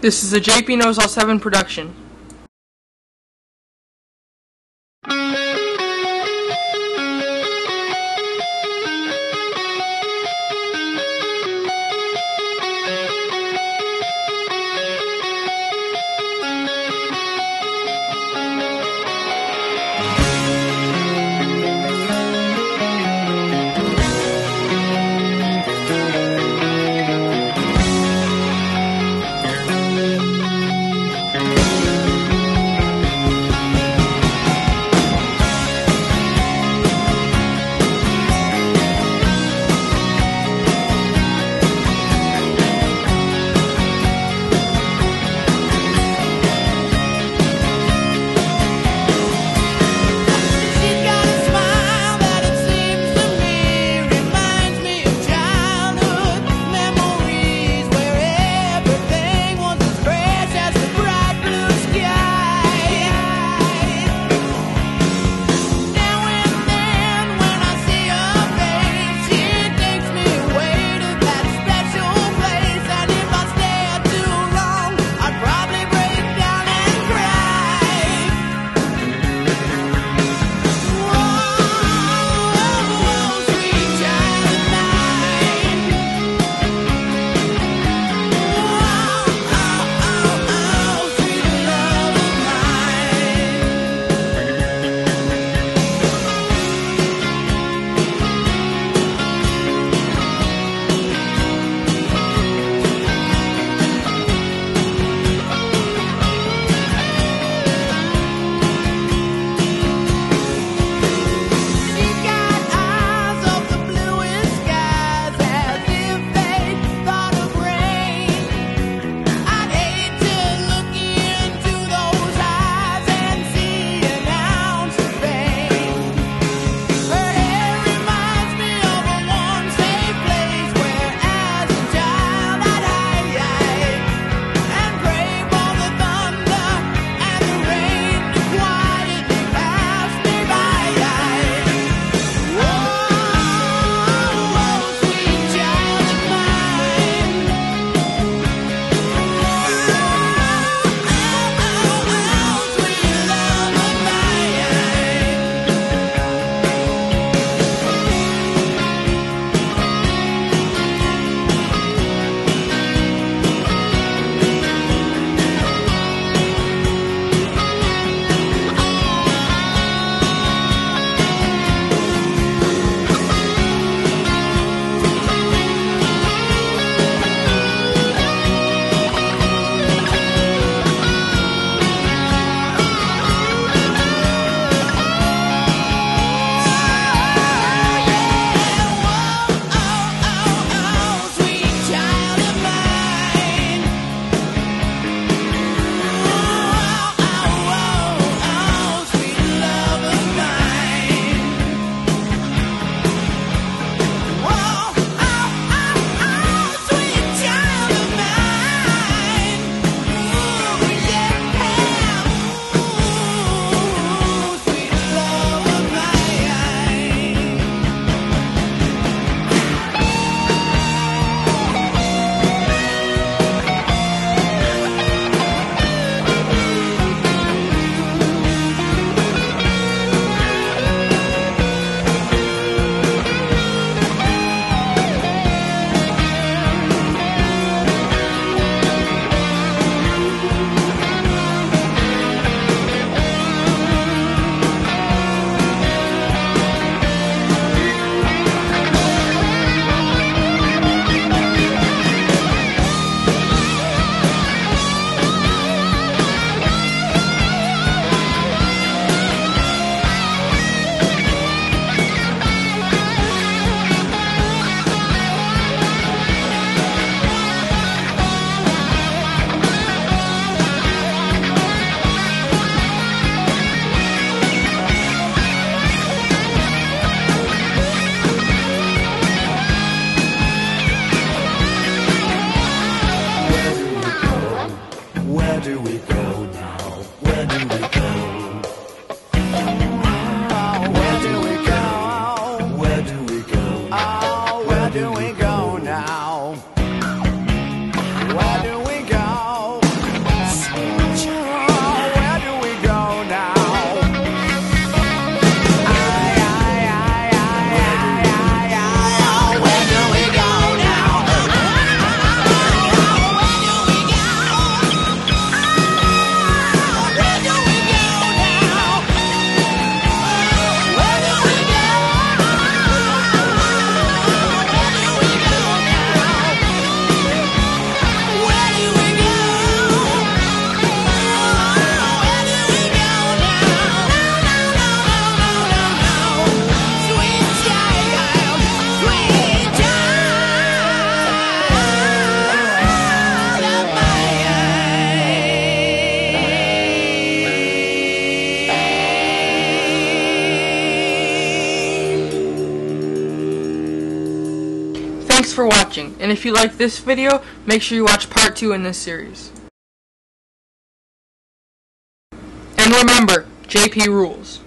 This is a JP Knows All 7 production. we go now? Where do we watching, and if you like this video, make sure you watch part 2 in this series. And remember, JP rules.